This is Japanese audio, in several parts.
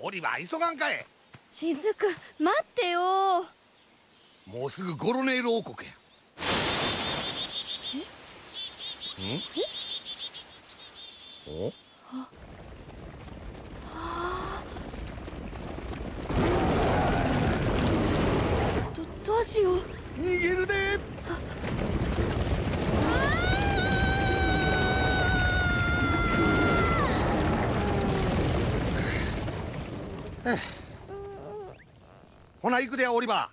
オリバー急がんかえしずく待ってよ。もうすぐゴロネール王国や。ん？おどどうしよう。逃げるでほな行くでオリバ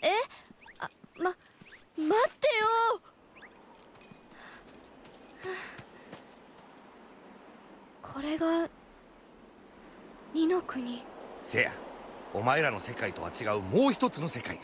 え？あま待ってよ。これが二の国。ーせやお前らの世界とは違うもう一つの世界や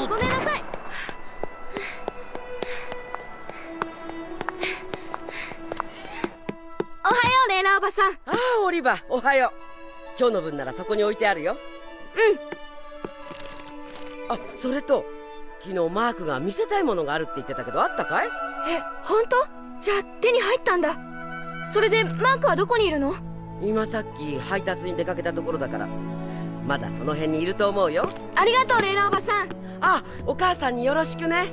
ごめんなさい。おはようレイラおばさん。ああオリバー。おはよう。今日の分ならそこに置いてあるよ。うん。あそれと昨日マークが見せたいものがあるって言ってたけどあったかい？え本当？じゃあ手に入ったんだ。それでマークはどこにいるの？今さっき配達に出かけたところだからまだその辺にいると思うよ。ありがとうレイラおばさんうん。あお母さんによろしくね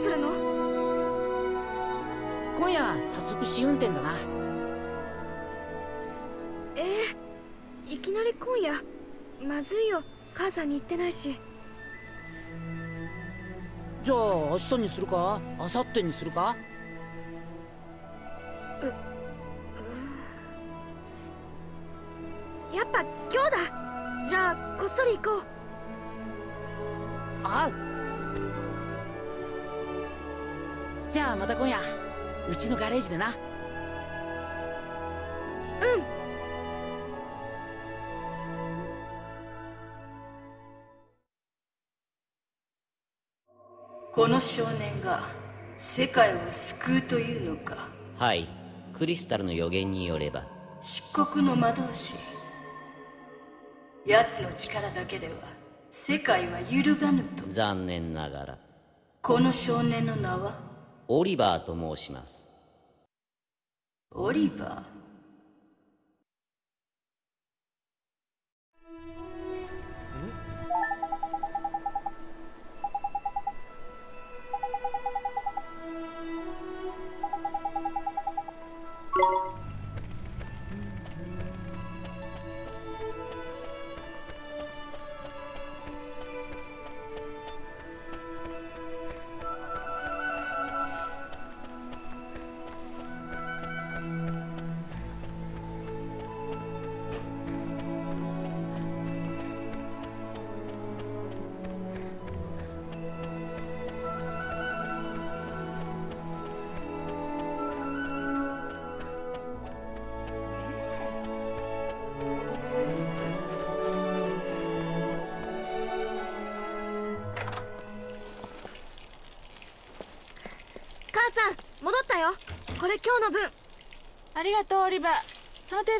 するの？今夜早速試運転だな。えー、いきなり今夜？まずいよ。母さんに言ってないし。じゃあ明日にするか？明後日にするか？やっぱ今日だ。じゃあこっそり行こう。あうじゃあまた今夜うちのガレージでな。この少年が世界を救うというのか。はい。クリスタルの予言によれば。漆黒の魔導士。奴の力だけでは世界は揺るがぬと。残念ながら。この少年の名は？オリバーと申します。オリバー。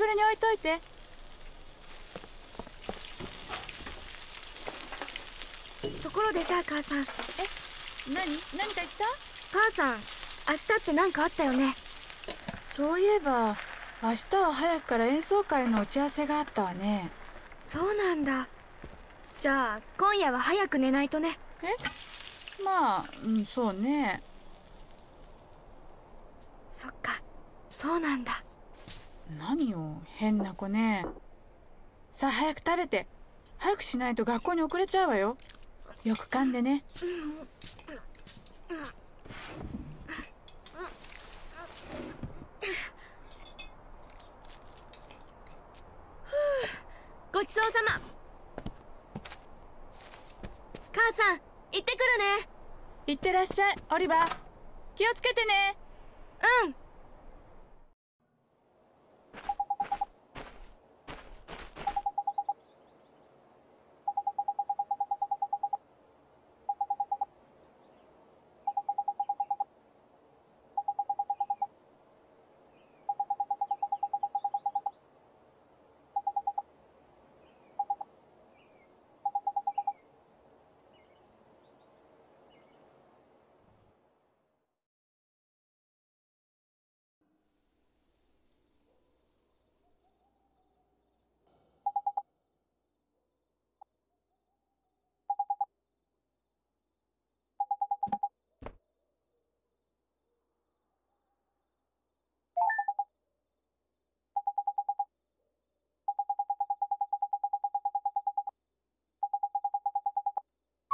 ブルに置いといて。ところでさ母さん。何何か言った？母さん明日って何かあったよね。そういえば明日は早くから演奏会の打ち合わせがあったわね。そうなんだ。じゃあ今夜は早く寝ないとね。まあ、うん、そうね。そっかそうなんだ何よ変な子ね。さあ早く食べて。早くしないと学校に遅れちゃうわよ。よく噛んでね。ごちそうさま。母さん行ってくるね。いってらっしゃい。オリバー気をつけてね。うん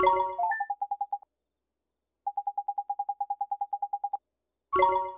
Thank you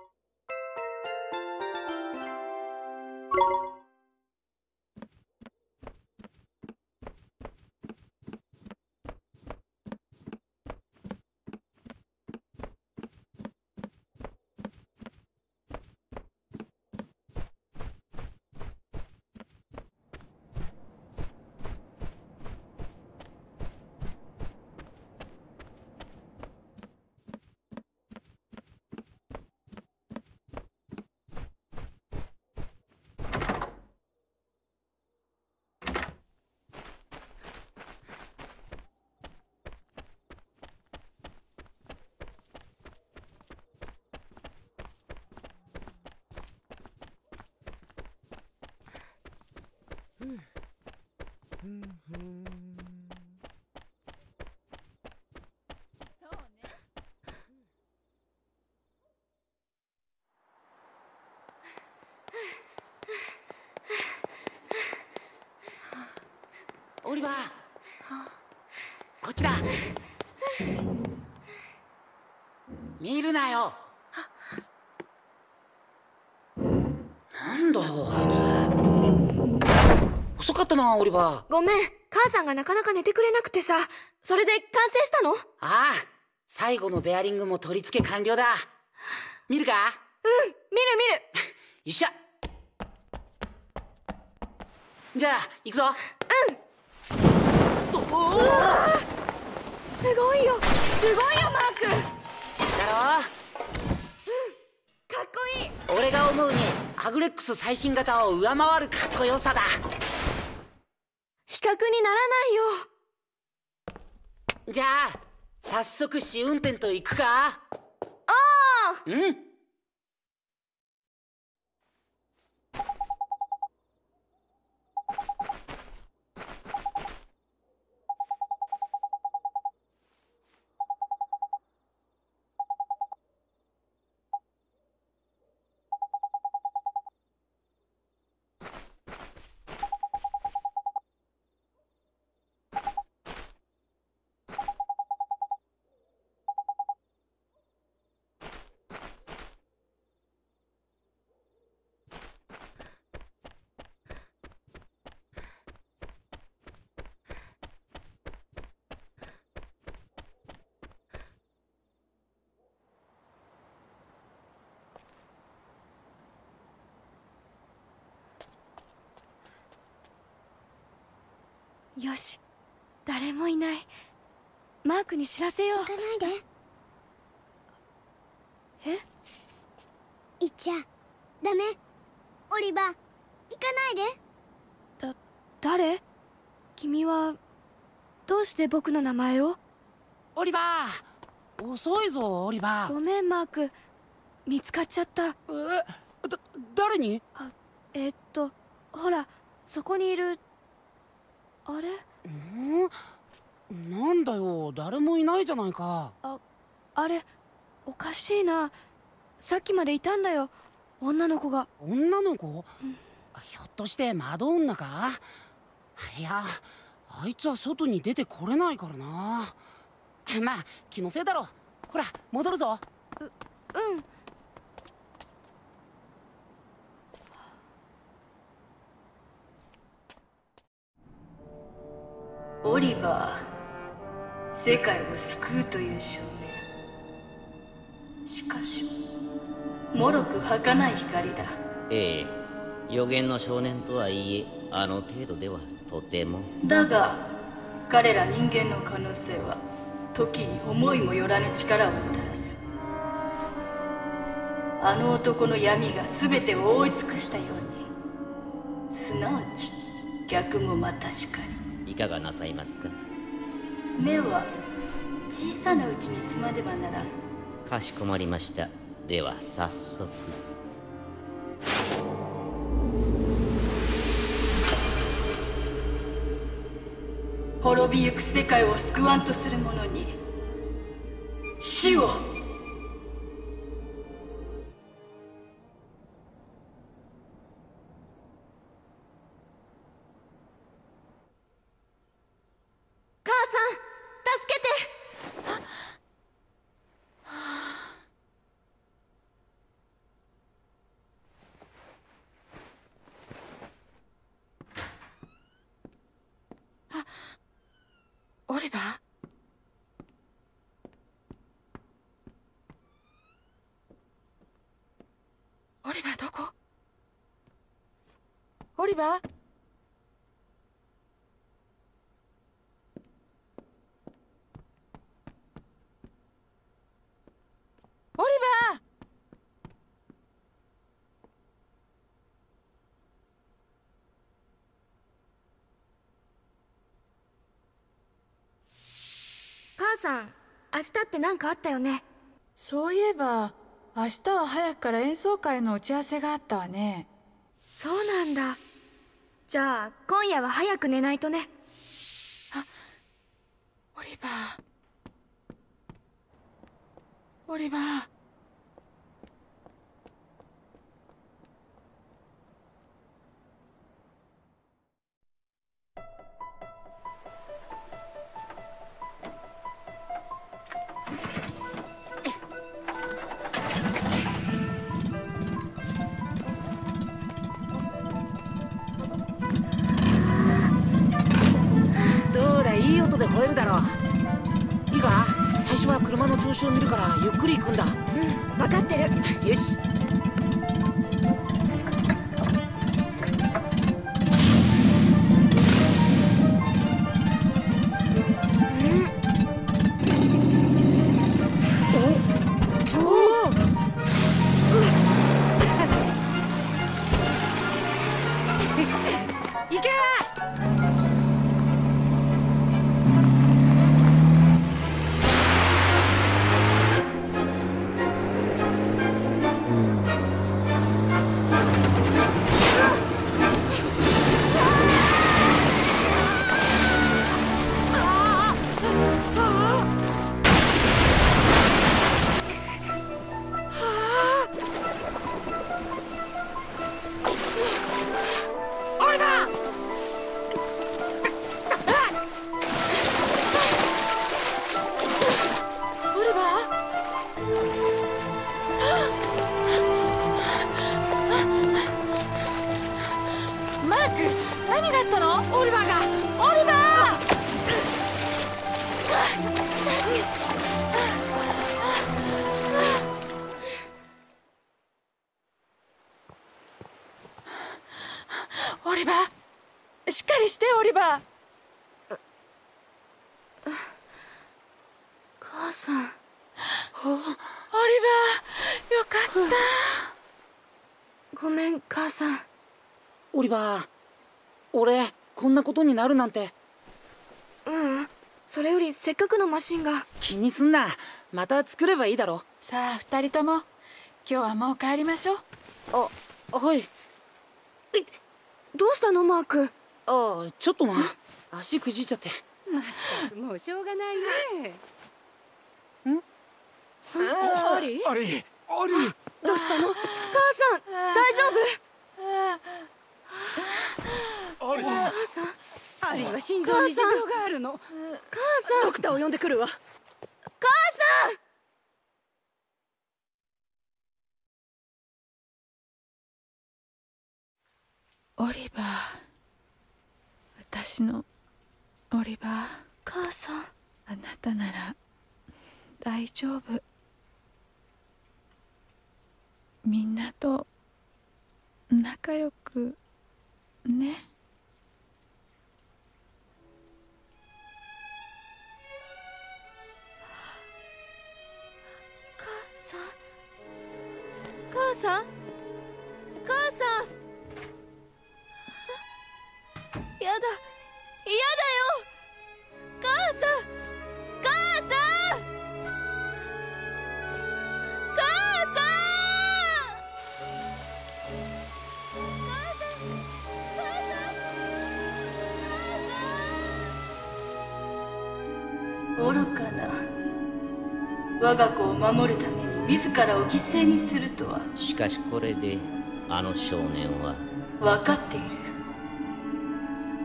オリバーこっちだ見るなよ遅かったなオリバー。ごめん。母さんがなかなか寝てくれなくてさ。それで完成したの？うんああ。最後のベアリングも取り付け完了だ。見るか？見る見る。よっしゃ。じゃあ行くぞ。うん。おおすごいよ。すごいよマーク。だろ？かっこいい。俺が思うにアグレックス最新型を上回るかっこよさだ比較にならないよ。じゃあ早速試運転と行くか？ああうん？よし。誰もいない。マークに知らせよう。行かないで。え？行っちゃダメ。オリバー行かないで。だ誰？君はどうして僕の名前を？オリバー。遅いぞオリバー。ごめんマーク。見つかっちゃった。え？だ誰に？えっとほらそこにいるあれ？ん？なんだよ。誰もいないじゃないか。あれおかしいな。さっきまでいたんだよ。女の子が。女の子？ひょっとして窓女か？いやあいつは外に出てこれないからな。まあ気のせいだろ。ほら戻るぞ。うんオリバー世界を救うという少年しかしもろく儚い光だ。ええ予言の少年とはいえあの程度ではとても。だが彼ら人間の可能性は時に思いもよらぬ力をもたらす。あの男の闇が全てを覆い尽くしたようにすなわち逆もまたしかり。いかがなさいますか？目は小さなうちにつまでばならん。かしこまりました。では早速。滅びゆく世界を救わんとする者に死をリバーオリバー母さん明日って何かあったよね？そういえば明日は早くから演奏会の打ち合わせがあったわね。そうなんだじゃあ今夜は早く寝ないとね。あオリバー。オリバー。俺こんなことになるなんて。ううんそれよりせっかくのマシンが。気にすんな。また作ればいいだろ。さあ二人とも今日はもう帰りましょう。あはい。どうしたのマーク？ああちょっとな足くじっちゃって。もうしょうがないね。アリあれあれどうしたの？母さん大丈夫？あれ母さんアリーは心臓に持病があるの。母さん。ドクターを呼んでくるわ。母さん。オリバー。私のオリバー。母さん。あなたなら大丈夫。みんなと仲良くね母さん？母さん。やだ。やだよ。母さん。母さん。母さん。愚かな我が子を守るため。に自らを犠牲にするとは。しかしこれであの少年は分かっている。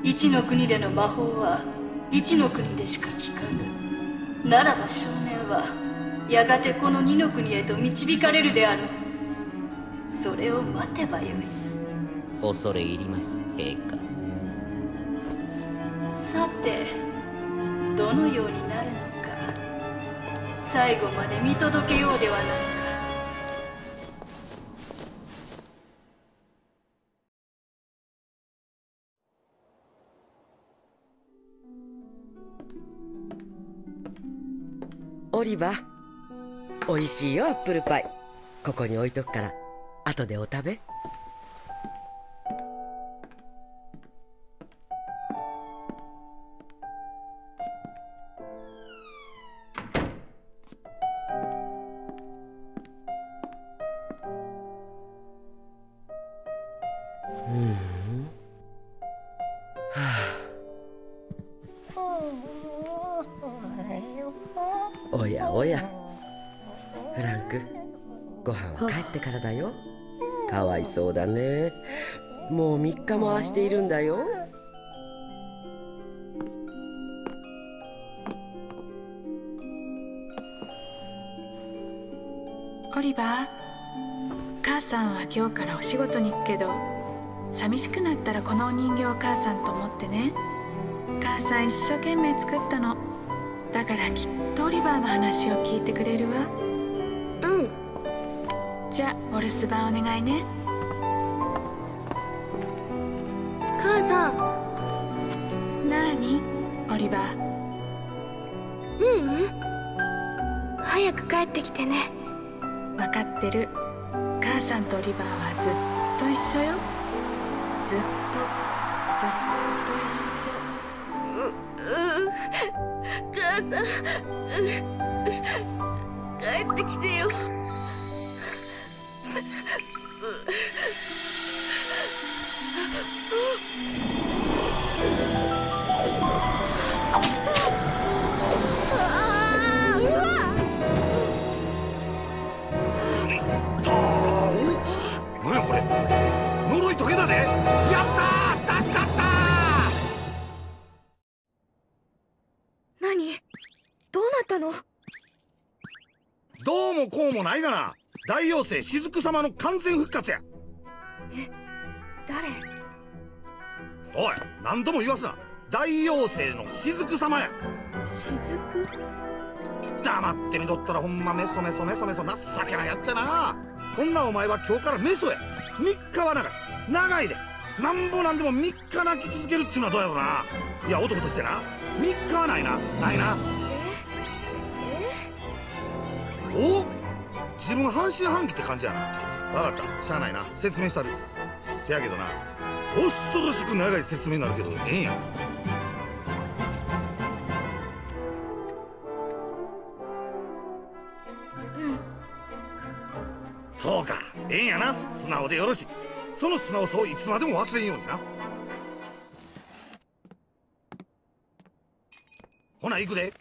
一の国での魔法は一の国でしか効かぬ。ならば少年はやがてこの二の国へと導かれるであろう。それを待てばよい。恐れ入ります陛下。さてどのようになるのか最後まで見届けようではないか。オリバー。おいしいよアップルパイ。ここに置いとくから。後でお食べ。らお仕事に行くけど寂しくなったらこのお人形を母さんと思ってね。母さん一生懸命作ったの。だからきっとオリバーの話を聞いてくれるわ。うん。じゃあお留守番お願いね。母さん。なーに？オリバー。ううん。早く帰ってきてね。分かってる母さんとリバーはずっと一緒よ。ずっとずっと一緒。母さん帰ってきてよ大妖精雫様の完全復活や。誰？おい何度も言わすな。大妖精の雫様や。雫黙ってみとったらほんまメソメソメソメソ情けないやっちゃな。こんなお前は今日からメソや。3日は長い。長いで。なんぼなんでも3日泣き続けるっちゅうのはどうやろうな。いや男としてな。3日はないな。ないな。お自分半信半疑って感じやな。分かった。しゃあないな。説明したる。せやけどな。恐ろしく長い説明になるけどええんや。うん。そうか。ええんやな。素直でよろしい。その素直さをいつまでも忘れんようにな。ほな行くで。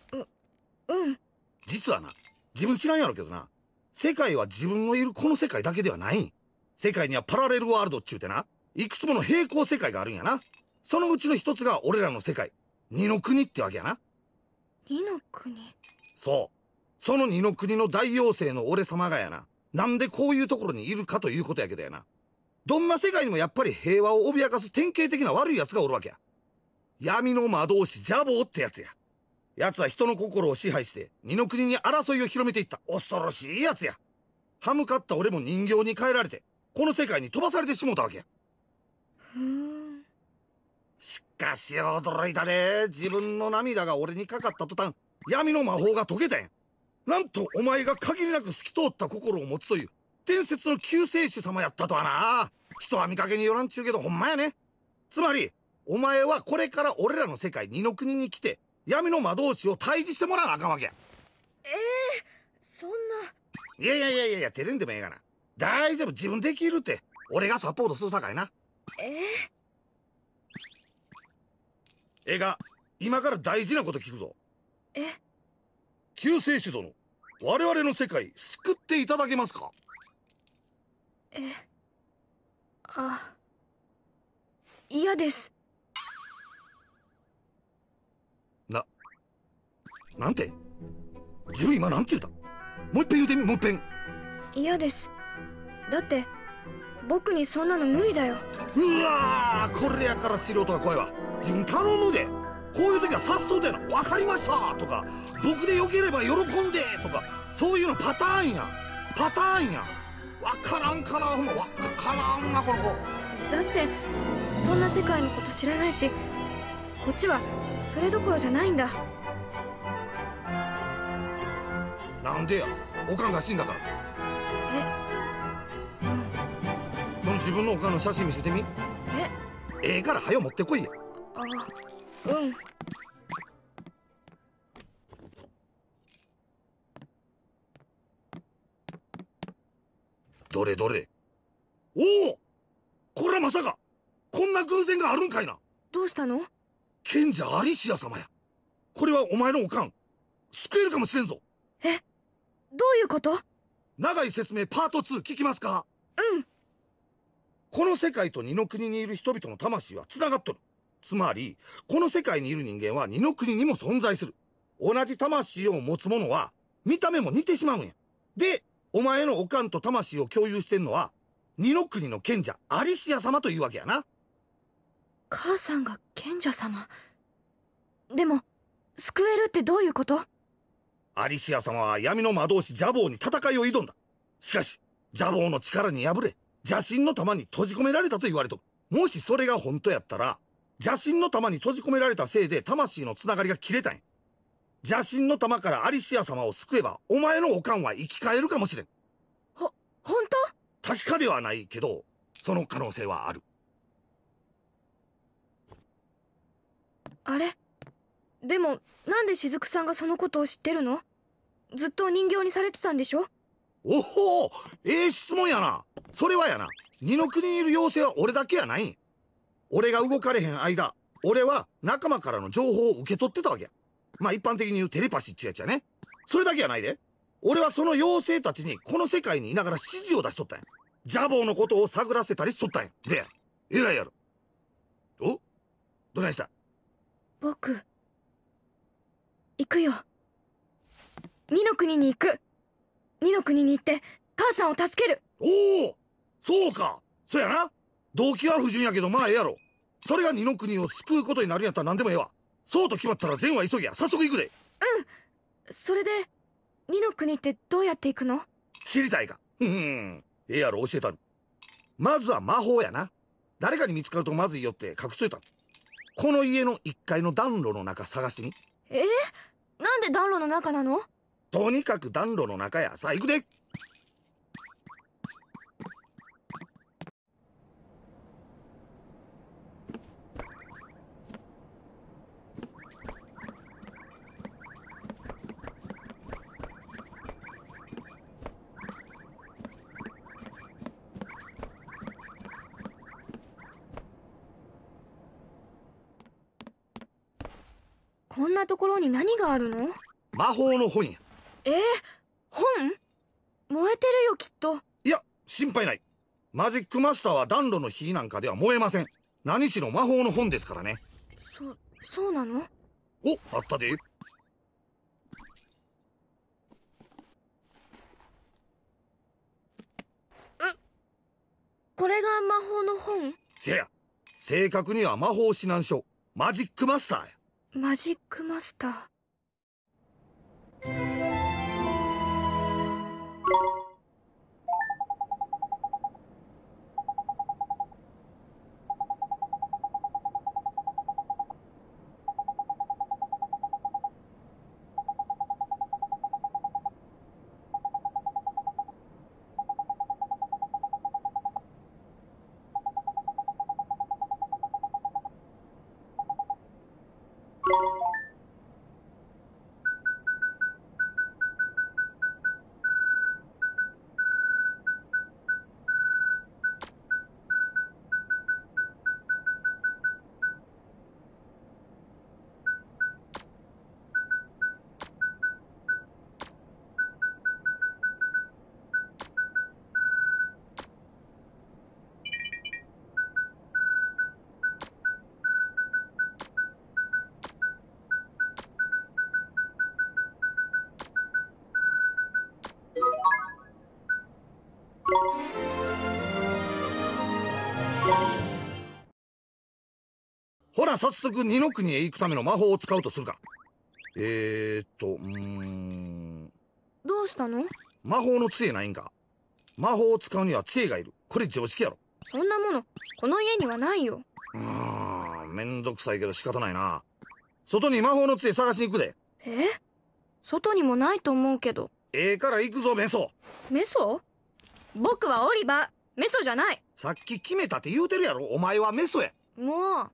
うん。実はな自分知らんやろけどな世界は自分のいるこの世界だけではない。ん世界にはパラレルワールドっちゅうてな。いくつもの平行世界があるんやな。そのうちの一つが俺らの世界。二の国ってわけやな。二の国？そう。その二の国の大妖精の俺様がやな。なんでこういうところにいるかということやけどやな。どんな世界にもやっぱり平和を脅かす典型的な悪い奴がおるわけや。闇の魔導士ジャボーってやつや奴は人の心を支配して二の国に争いを広めていった。恐ろしい奴や。歯向かった俺も人形に変えられてこの世界に飛ばされてしもたわけや。しかし驚いたで自分の涙が俺にかかった途端闇の魔法が解けたんや。なんとお前が限りなく透き通った心を持つという伝説の救世主様やったとはな。人は見かけによらんちゅうけどほんまやね。つまりお前はこれから俺らの世界二の国に来て闇の魔導士を退治してもらわなあかんわけや。ええそんな。いやいやいやいやいや照れんでもええがな。大丈夫自分できるって。俺がサポートするさかいな。ええええが今から大事なこと聞くぞ。え？救世主殿我々の世界救っていただけますか？え？あ嫌ですななんて？自分今なんて言うた？もう一遍言うてみもう一遍。嫌です。だって僕にそんなの無理だよ。うわーこれやから素人が怖いわ。自分頼むで。こういう時はさっそうだよな「分かりました」とか「僕でよければ喜んで」とかそういうのパターンや。パターンや。分からんかな。ほんま分からんなこの子。だってそんな世界のこと知らないしこっちはそれどころじゃないんだなんでや？おかんが死んだから。その自分のおかんの写真見せてみ。え？ええから早よ持ってこいや。あうん。どれどれ。おお！これはまさか。こんな偶然があるんかいな。どうしたの？賢者アリシア様や。これはお前のおかん。救えるかもしれんぞいうこと？長い説明パート2聞きますか？うん。この世界と二の国にいる人々の魂は繋がっとる。つまりこの世界にいる人間は二の国にも存在する。同じ魂を持つ者は見た目も似てしまうんや。でお前のおかんと魂を共有してんのは二の国の賢者アリシア様というわけやな。母さんが賢者様。でも救えるってどういうこと？アリシア様は闇の魔導士ジャボーに戦いを挑んだ。しかしジャボーの力に敗れ邪神の玉に閉じ込められたと言われとるもしそれが本当やったら邪神の玉に閉じ込められたせいで魂のつながりが切れたんや。邪神の玉からアリシア様を救えばお前のおかんは生き返るかもしれん。本確かではないけどその可能性はある。当あれ？でもなんで雫さんがそのことを知ってるの？ずっと人形にされてたんでしょ？おほええ質問やな。それはやな。二の国にいる妖精は俺だけやない。俺が動かれへん間俺は仲間からの情報を受け取ってたわけや。まあ一般的に言うテレパシーっちゅうやつやね。それだけやないで。俺はその妖精たちにこの世界にいながら指示を出しとったんや。ジャボーのことを探らせたりしとったんや。で偉いやろ。おどないした？僕行くよ。二の国に行く。二の国に行って母さんを助ける。おおそうか。そやな。動機は不純やけどまあええやろ。それが二の国を救うことになるんやったら何でもええわ。そうと決まったら善は急ぎや。早速行くで。それで二の国ってどうやって行くの？知りたいか。うんええやろ教えたる。まずは魔法やな。誰かに見つかるとまずいよって隠しといたこの家の1階の暖炉の中探してみえ、なんで暖炉の中なの？とにかく暖炉の中やさあ行くで。こんなところに何があるの？魔法の本や。えー、本？燃えてるよきっと。いや心配ない。マジックマスターは暖炉の火なんかでは燃えません。何しろ魔法の本ですからね。そそうなの？おあったで。これが魔法の本？せや。正確には魔法指南書。マジックマスターやマジックマスター。ほら早速二の国へ行くための魔法を使うとするかえー、っとうーん。どうしたの？魔法の杖ないんか？魔法を使うには杖がいる。これ常識やろ。そんなものこの家にはないよ。うーんめんどくさいけど仕方ないな。外に魔法の杖探しに行くで。え？外にもないと思うけど。ええから行くぞメソ。メソ？僕はオリバー。メソじゃない。さっき決めたって言うてるやろ。お前はメソや。もう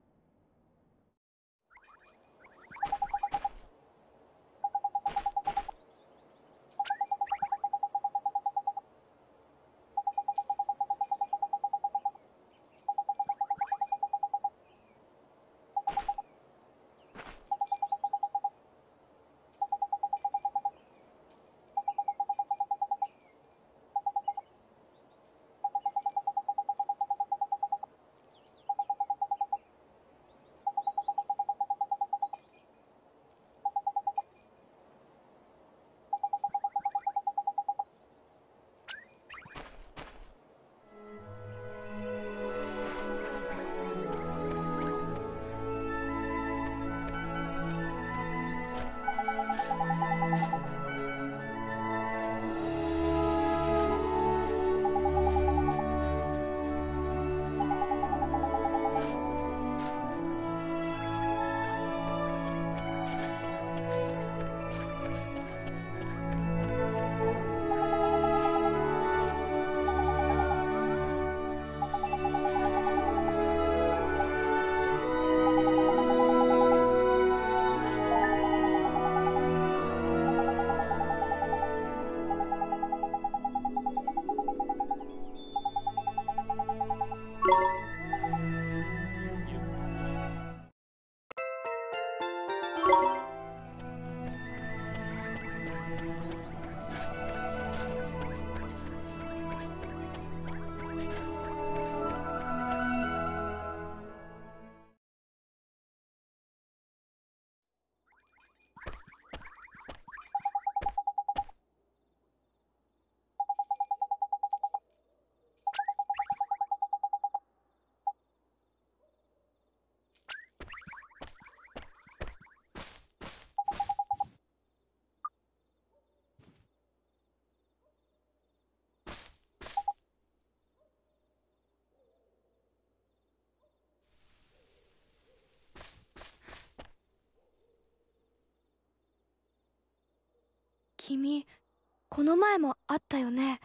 この前もあったよね？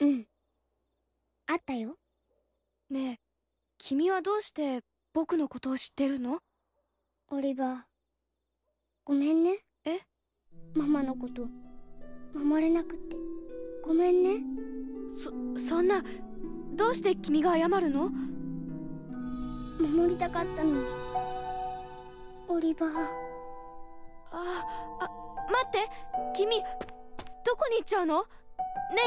うん。あったよ。ねえ君はどうして僕のことを知ってるの？オリバーごめんね。え？ママのこと。守れなくて。ごめんね。そそんなどうして君が謝るの？守りたかったのに。オリバーああ待って君どこに行っちゃうの？ね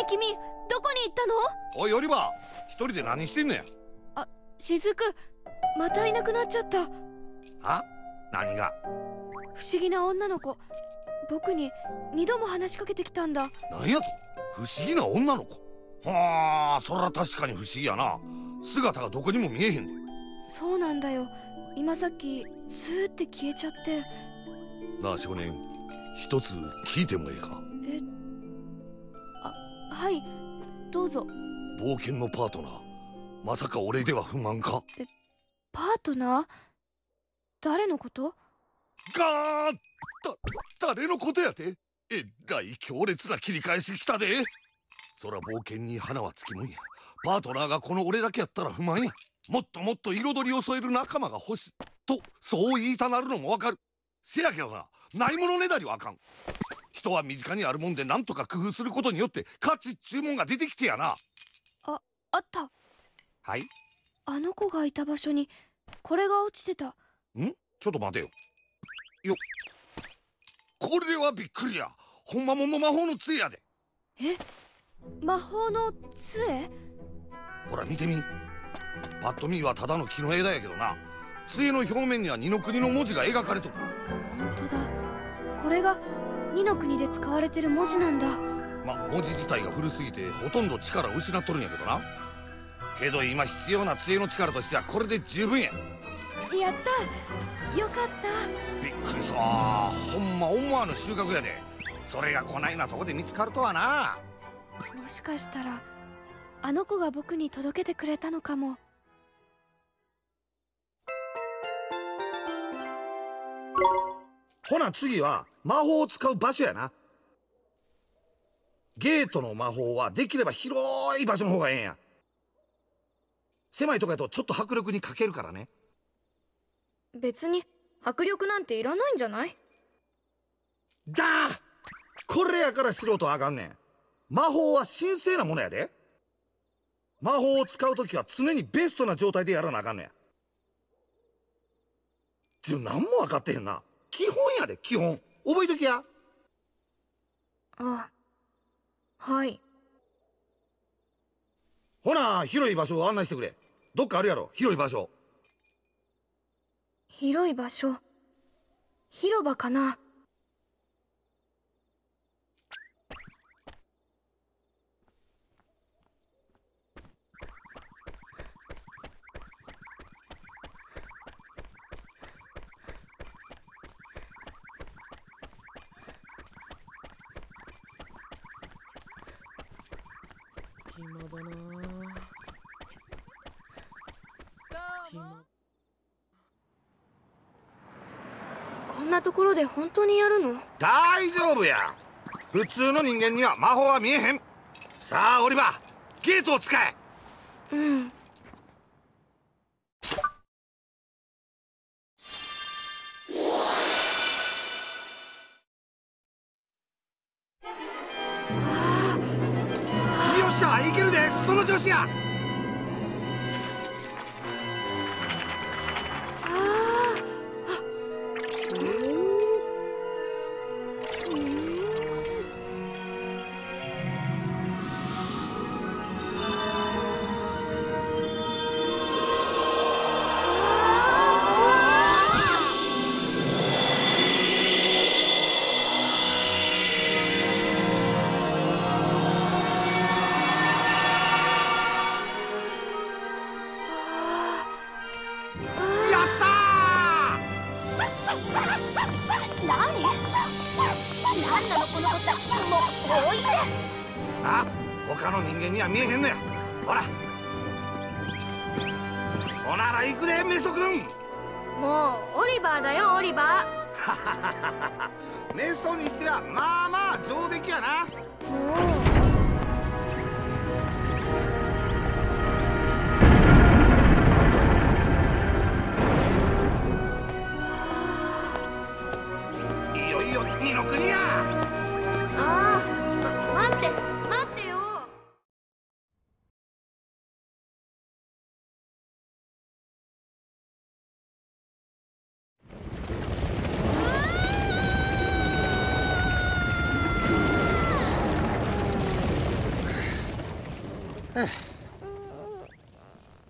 え君どこに行ったの？おいオリバー。一人で何してんのや雫またいなくなっちゃった。あ？何が？不思議な女の子。僕に二度も話しかけてきたんだ。何やと？不思議な女の子。はあそら確かに不思議やな。姿がどこにも見えへんで。そうなんだよ。今さっきスーって消えちゃって。なあ少年。一つ聞いてもええか？はいどうぞ。冒険のパートナー。まさか俺では不満か？パートナー？誰のこと？ガーだ誰のことやて？えらい強烈な切り返し来たで。そら冒険に花はつきもんや。パートナーがこの俺だけやったら不満や。もっともっと彩りを添える仲間が欲しい。とそう言いたなるのもわかる。せやけどなないものねだりはあかん。人は身近にあるもんで何とか工夫することによって価値っちゅうもんが出てきてやな。ああった。はい？あの子がいた場所にこれが落ちてた。ん？ちょっと待てよ。よこれはびっくりや。ほんまもんの魔法の杖やで。え？魔法の杖？ほら見てみパッと見はただの木の枝やけどな。杖の表面には二の国の文字が描かれとる。本当だこれが二の国で使われてる文字なんだ。ま文字自体が古すぎてほとんど力を失っとるんやけどな。けど今必要な杖の力としてはこれで十分や。やった。よかった。びっくりした。わほんま思わぬ収穫やで。それがこないなとこで見つかるとはな。もしかしたらあの子が僕に届けてくれたのかもほな次は魔法を使う場所やな。ゲートの魔法はできれば広い場所の方がええんや。狭いとこやとちょっと迫力に欠けるからね。別に迫力なんていらないんじゃない？だこれやから素人はあかんねん。魔法は神聖なものやで。魔法を使う時は常にベストな状態でやらなあかんねやでも何も分かってへんな基本やで基本。覚えときや。あはい。ほな広い場所を案内してくれ。どっかあるやろ。広い場所。広い場所。広場かな暇だなで本当にやるの？大丈夫や。普通の人間には魔法は見えへん。さあオリバーゲートを使え。うん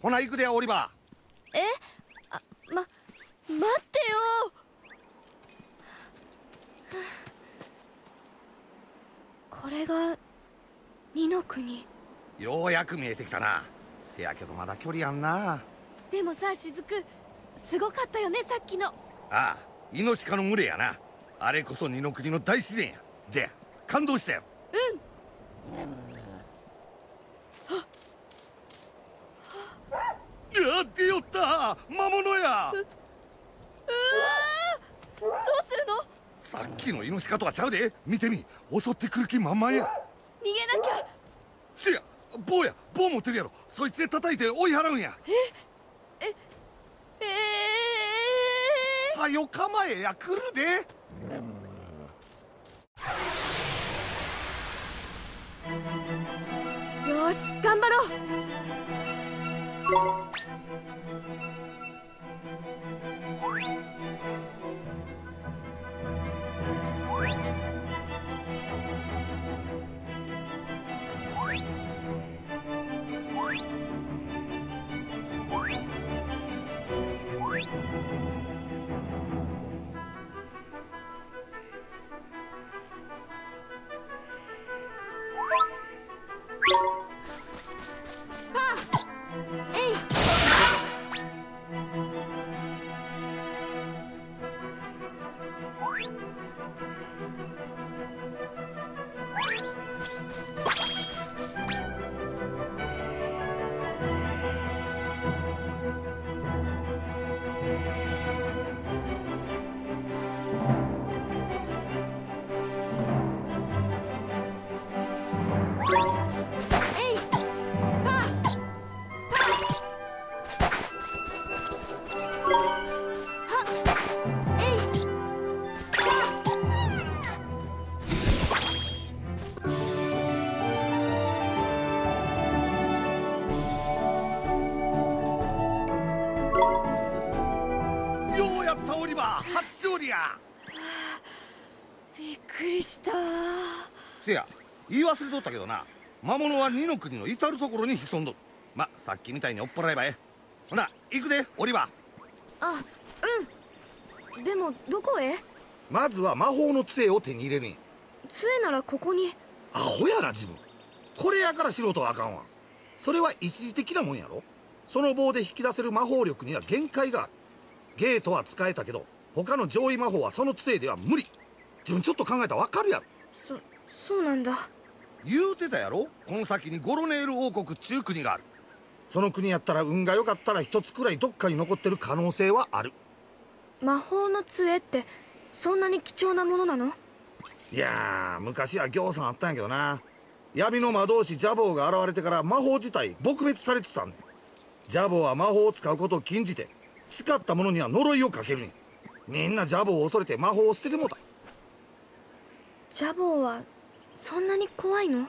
ほな行くでやオリバえ？あま待ってよ。これが二の国。ーようやく見えてきたな。せやけどまだ距離あんな。でもさ雫すごかったよねさっきの。ああイノシカの群れやな。あれこそ二の国の大自然や。で感動したよ。うんやってよった。魔物や。どうするの？さっきのイノシカとはちゃうで。見てみ。襲ってくる気満々や。逃げなきゃ。せや棒や。棒持ってるやろ。そいつで叩いて追い払うんや。ええはよ構えや来るで。ー、よーし頑張ろう Thank you. けどな魔物は二の国の至る所に潜んどる。まさっきみたいに追っ払えばええ。ほな行くでオリバーあうん。でもどこへ？まずは魔法の杖を手に入れるんや。杖ならここに。アホやな自分。これやから素人はあかんわ。それは一時的なもんやろ。その棒で引き出せる魔法力には限界がある。ゲートは使えたけど他の上位魔法はその杖では無理。自分ちょっと考えたらわかるやろ。そそうなんだ言うてたやろ？この先にゴロネール王国っちゅう国がある。その国やったら運が良かったら一つくらいどっかに残ってる可能性はある。魔法の杖ってそんなに貴重なものなの？いやー昔はぎょうさんあったんやけどな。闇の魔導士ジャボーが現れてから魔法自体撲滅されてたんねんジャボーは魔法を使うことを禁じて使った者には呪いをかけるねんみんなジャボーを恐れて魔法を捨ててもうた。ジャボーはそんなに怖いの？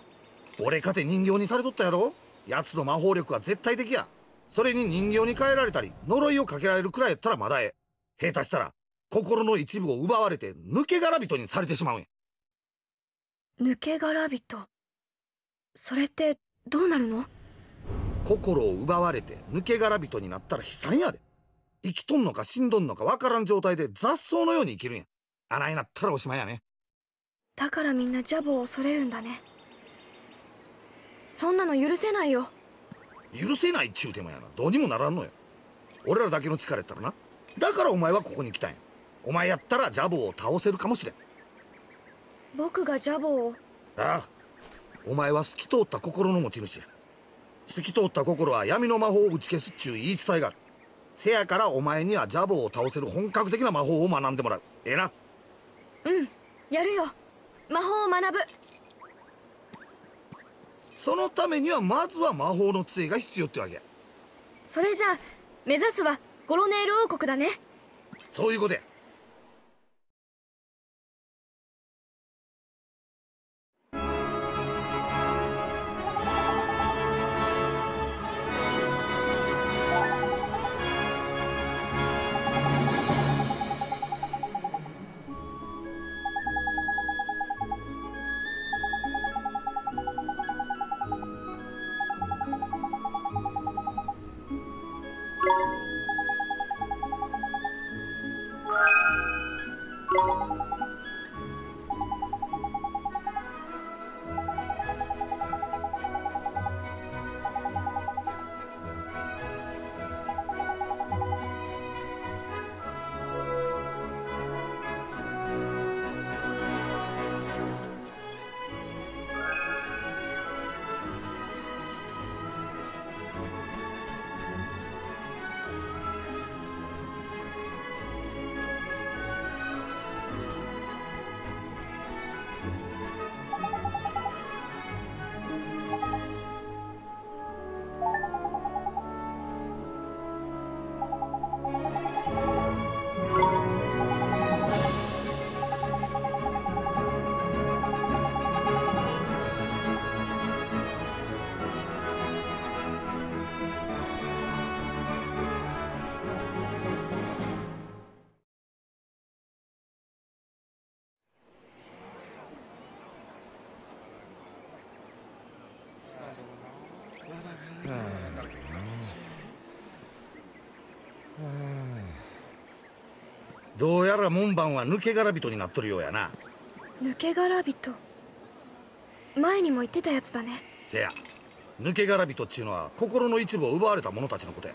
俺かて人形にされとったやろ？奴の魔法力は絶対的や。それに人形に変えられたり呪いをかけられるくらいやったらまだええ。下手したら心の一部を奪われて抜け殻人にされてしまうんや。抜け殻人？それってどうなるの？心を奪われて抜け殻人になったら悲惨やで。生きとんのか死んどんのかわからん状態で雑草のように生きるんや。あないなったらおしまいやねだからみんなジャボーを恐れるんだね。そんなの許せないよ。許せないっちゅうてもやな。どうにもならんのよ。俺らだけの力やったらな。だからお前はここに来たんや。お前やったらジャボーを倒せるかもしれん。僕がジャボーを。ああ。お前は透き通った心の持ち主や。透き通った心は闇の魔法を打ち消すっちゅう言い伝えがある。せやからお前にはジャボーを倒せる本格的な魔法を学んでもらう。ええな。うん。やるよ魔法を学ぶ。そのためにはまずは魔法の杖が必要ってわけ。それじゃあ目指すはゴロネール王国だね。そういうことや。どうやら門番は抜け殻人になっとるようやな。抜け殻人前にも言ってたやつだね。せや。抜け殻人っちゅうのは心の一部を奪われた者たちのことや。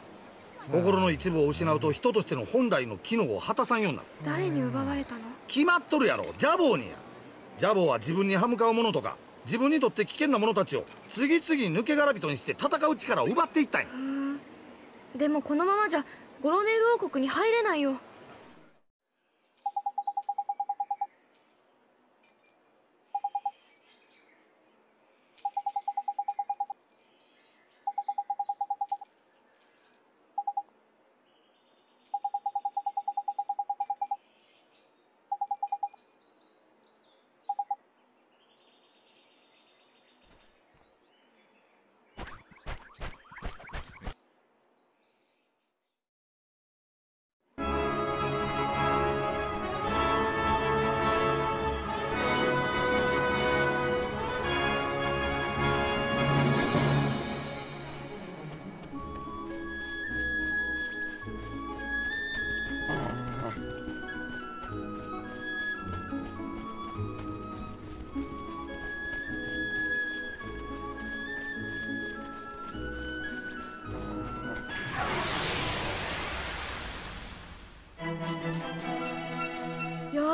心の一部を失うと人としての本来の機能を果たさんようになる。誰に奪われたの？決まっとるやろ。ジャボーにや。ジャボーは自分に歯向かう者とか自分にとって危険な者たちを次々に抜け殻人にして戦う力を奪っていったんや。でもこのままじゃゴロネール王国に入れないよ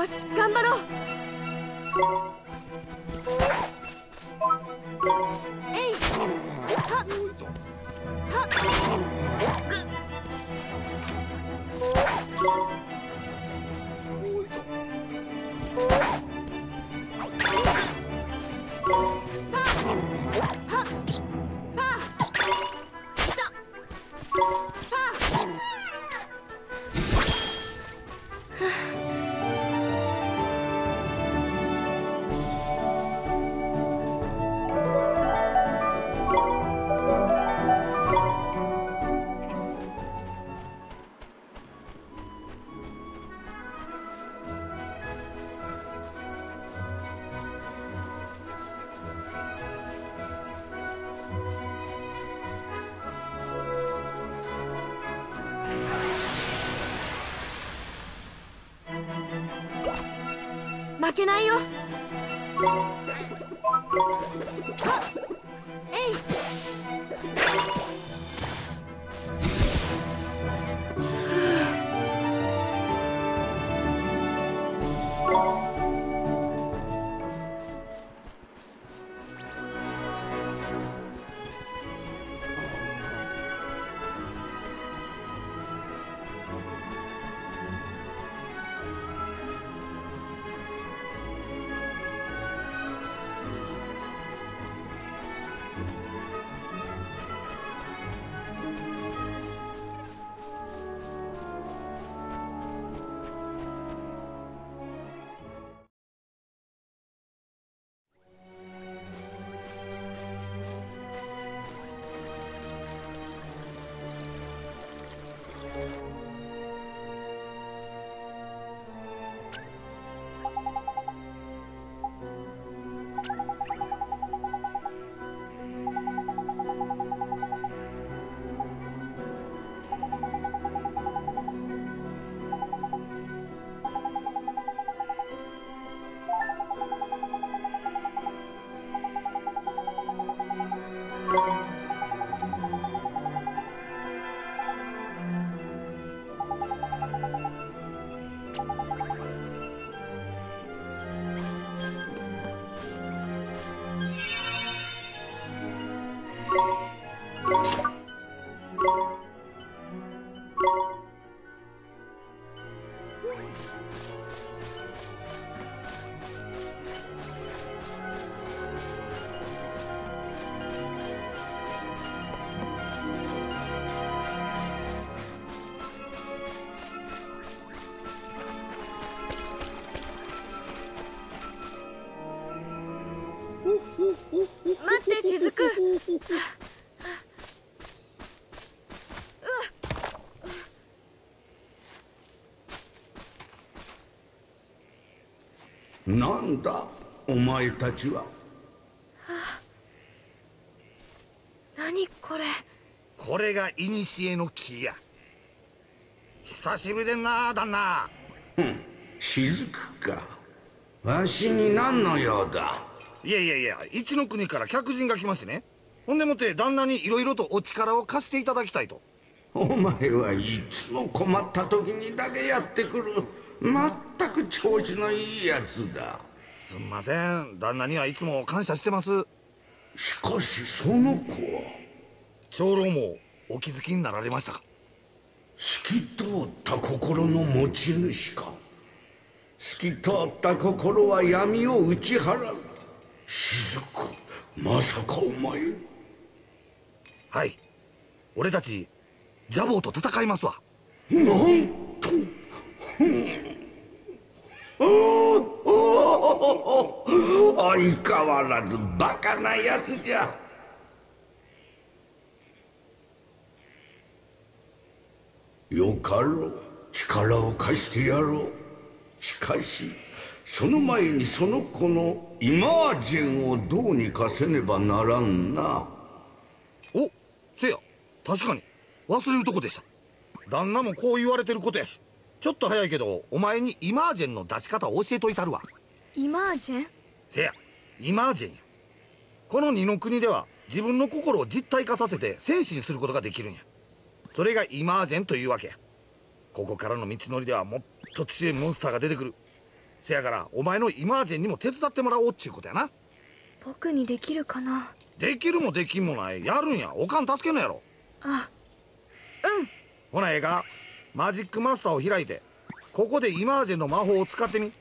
し頑張ろう。えい。なんだお前たちは。何これ。これが古の木や。久しぶりでんな。旦那雫か。わしに何の用だ？いやいやいや一の国から客人が来ましてね。ほんでもって旦那にいろいろとお力を貸していただきたいと。お前はいつも困った時にだけやってくるまったく調子のいいやつだ。すんません。旦那にはいつも感謝してます。しかしその子は？長老もお気づきになられましたか？透き通った心の持ち主か。透き通った心は闇を打ち払う。雫まさかお前。はい。俺たちジャボーと戦いますわ。なんと？相変わらずバカなやつじゃよかろう力を貸してやろうしかしその前にその子のイマージェンをどうにかせねばならん。なおせや確かに忘れるとこでした旦那もこう言われてることやしちょっと早いけどお前にイマージェンの出し方を教えといたるわ。イマージェン？せやイマージェンや。この二の国では自分の心を実体化させて戦士にすることができるんや。それがイマージェンというわけや。ここからの道のりではもっと強いモンスターが出てくる。せやからお前のイマージェンにも手伝ってもらおうっちゅうことやな。僕にできるかな？できるもできんもない。やるんや。おかん助けんのやろ。あうん。ほなええか？マジックマスターを開いてここでイマージェンの魔法を使ってみ。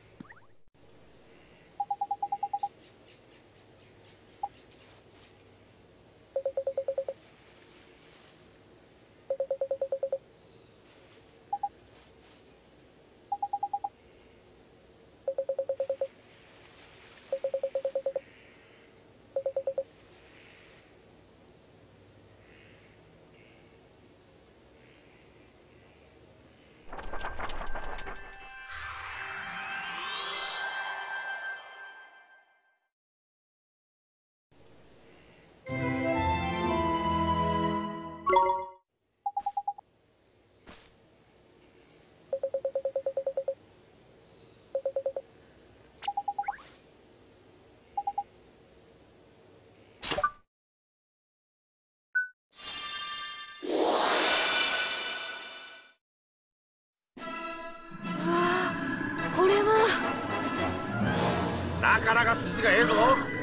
なかなか筋がええぞ。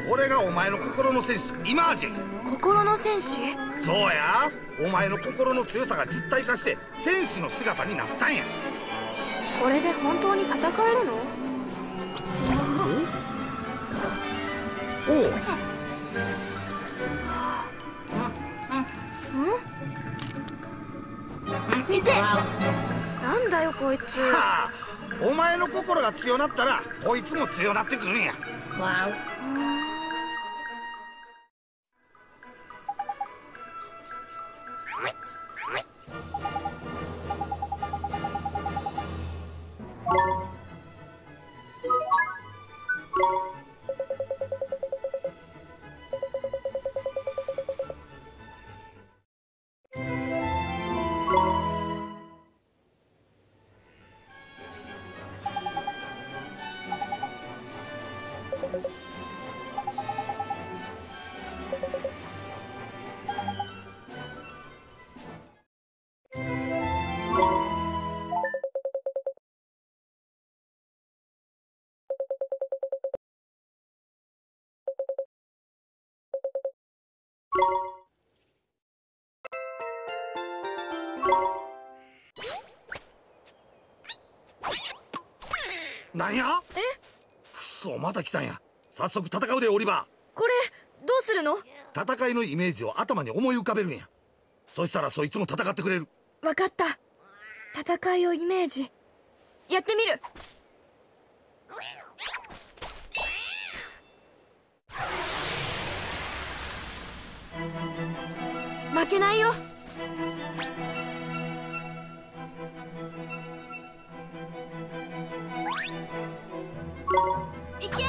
これがお前の心の戦士イマージェン。心の戦士？そうや。お前の心の強さが実体化して戦士の姿になったんや。これで本当に戦えるの？おうん？見て。なんだよこいつ。はあ。お前の心が強なったらこいつも強なってくるんや Wow. なんや？え？くそまた来たんや。早速戦うでオリバこれどうするの？ー戦いのイメージを頭に思い浮かべるんや。そしたらそいつも戦ってくれる。わかった。戦いをイメージ。やってみる。負けないよいけ。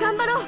頑張ろう。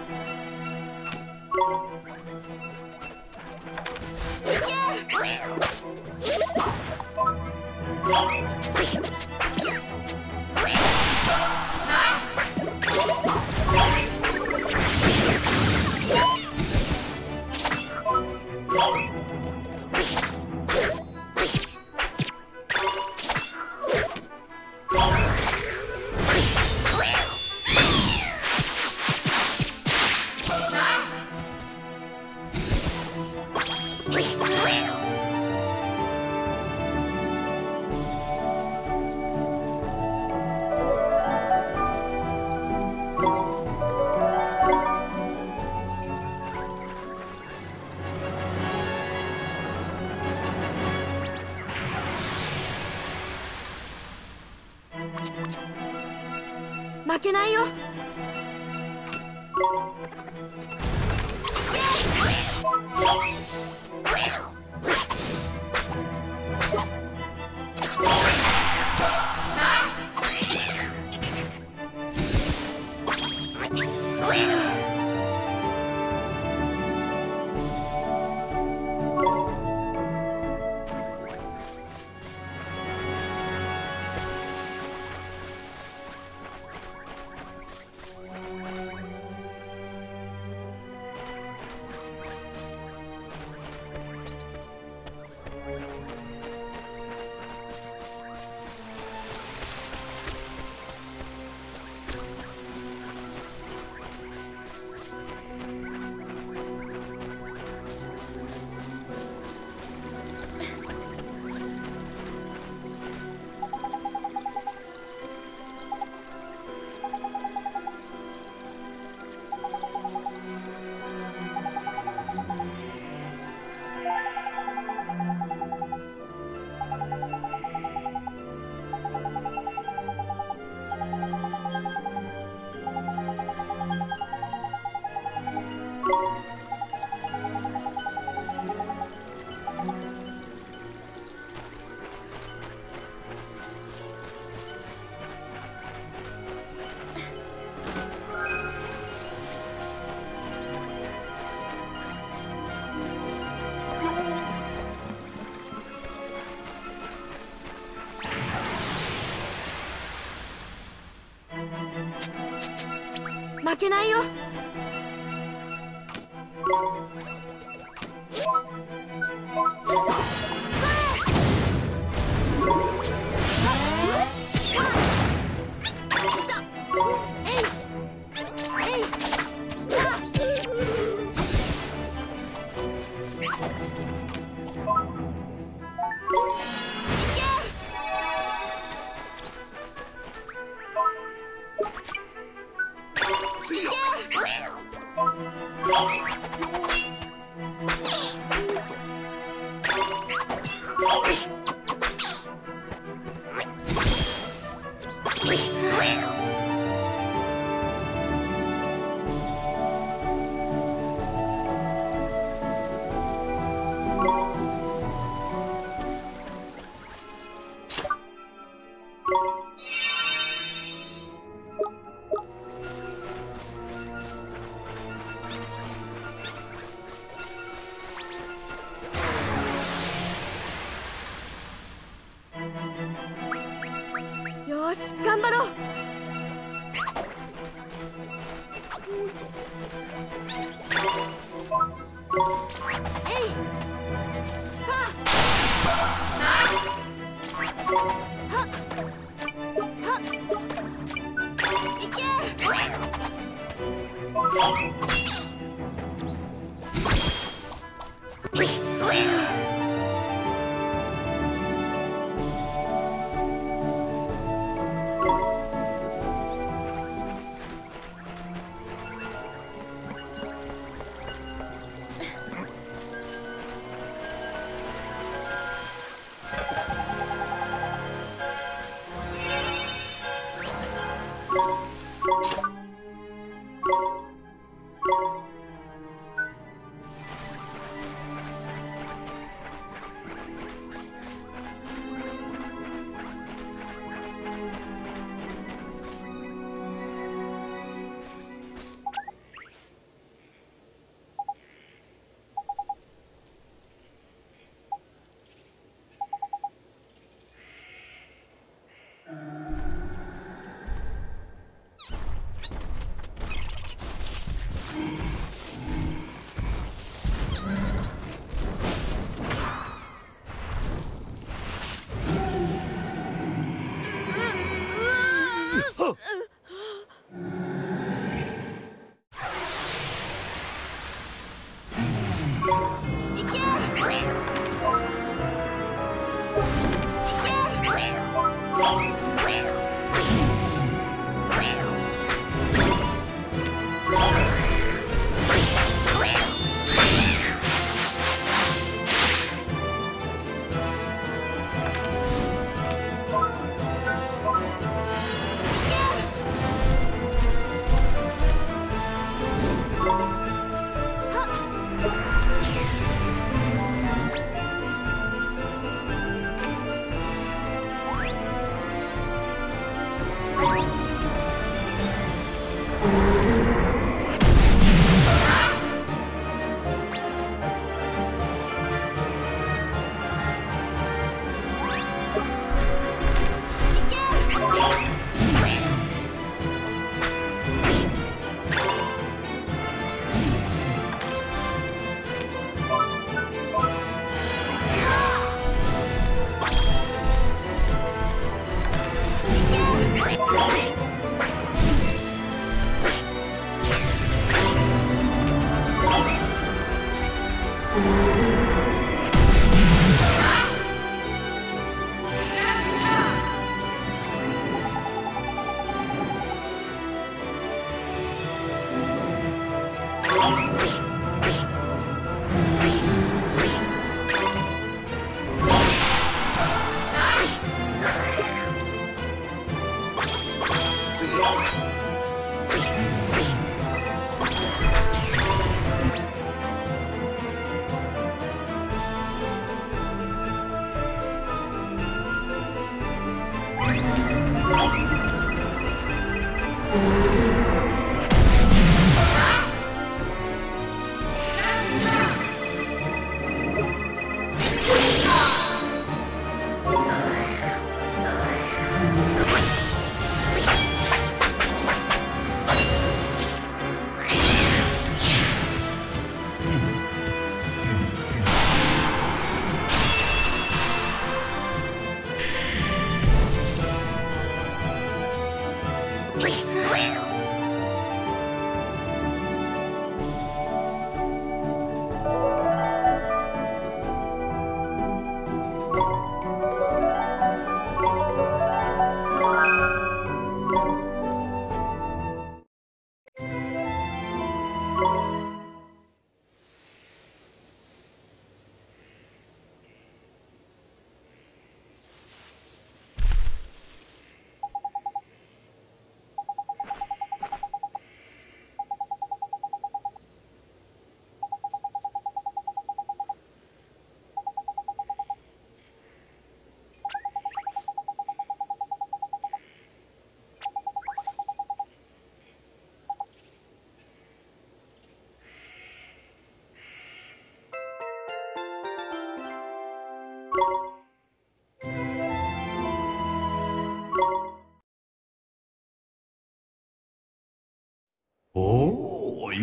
けないよ。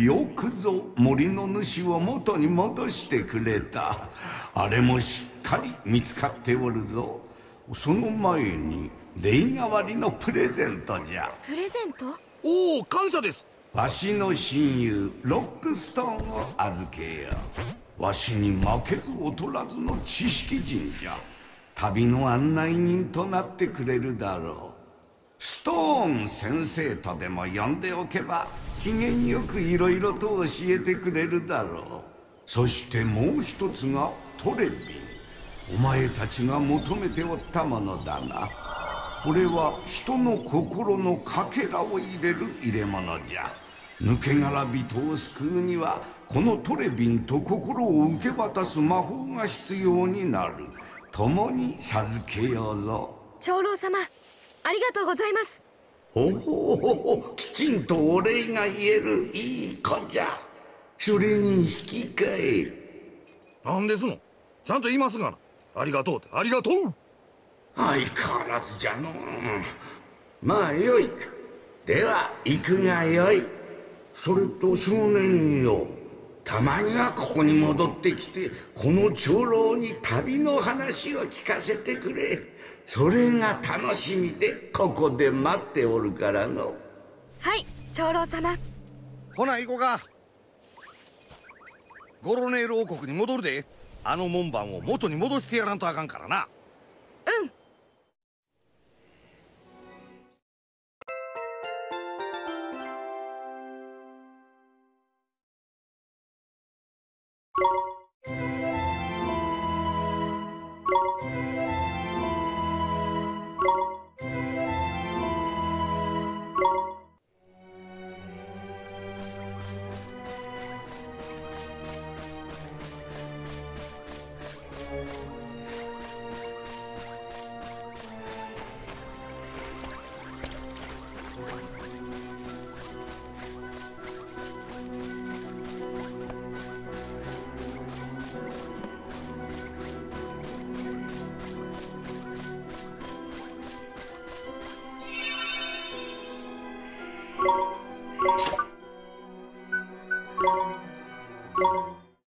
よくぞ森の主を元に戻してくれた。あれもしっかり見つかっておるぞ。その前に礼代わりのプレゼントじゃ。プレゼント？おお感謝です。わしの親友ロックストーンを預けよ。うわしに負けず劣らずの知識人じゃ旅の案内人となってくれるだろう。ストーン先生とでも呼んでおけば機嫌よくいろいろと教えてくれるだろう。そしてもう一つがトレビン。お前たちが求めておったものだな。これは人の心のかけらを入れる入れ物じゃ。抜け殻人を救うにはこのトレビンと心を受け渡す魔法が必要になる。共に授けようぞ。長老様ありがとうございます。おおきちんとお礼が言えるいい子じゃ。それに引き換え。なんですの？ちゃんと言いますがな。ありがとうって。ありがとう。相変わらずじゃのまあよい。では行くがよい。それと少年よ。たまにはここに戻ってきてこの長老に旅の話を聞かせてくれそれが楽しみでここで待っておるからの。はい長老様。ほな行こうか。ゴロネール王国に戻るで。あの門番を元に戻してやらんとあかんからな。うん